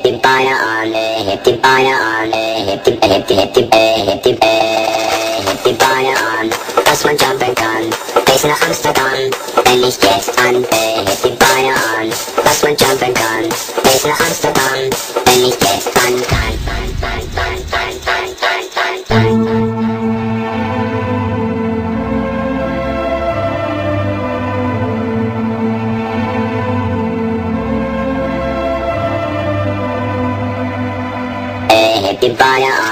hip tip para on the hip tip para on the hip tip hip tip hip tip hip tip hip tip para on. Das man jumpen kann, besser Amsterdam, wenn ich jetzt an hip tip you buy a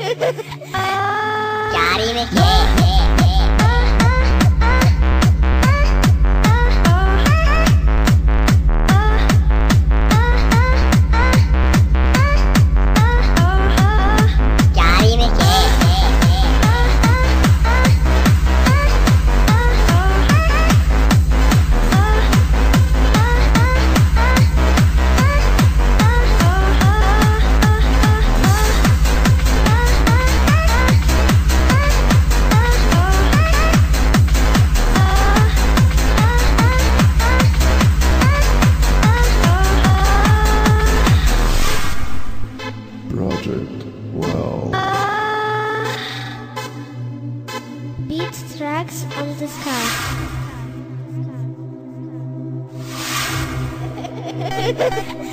चारी में Ha ha ha!